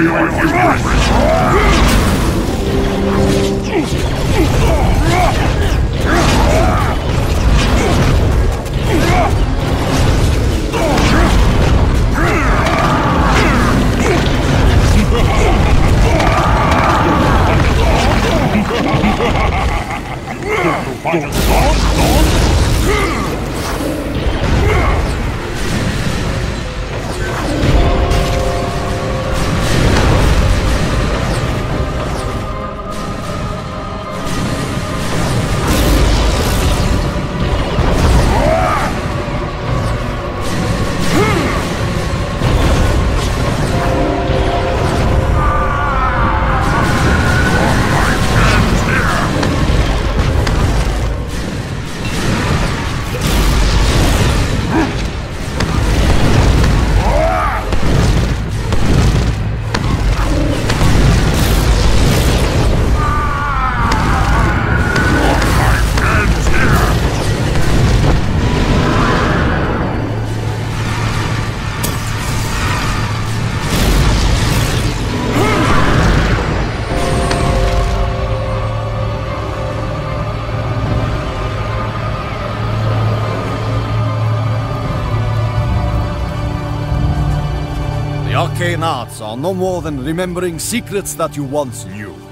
pay for your arcane arts are no more than remembering secrets that you once knew.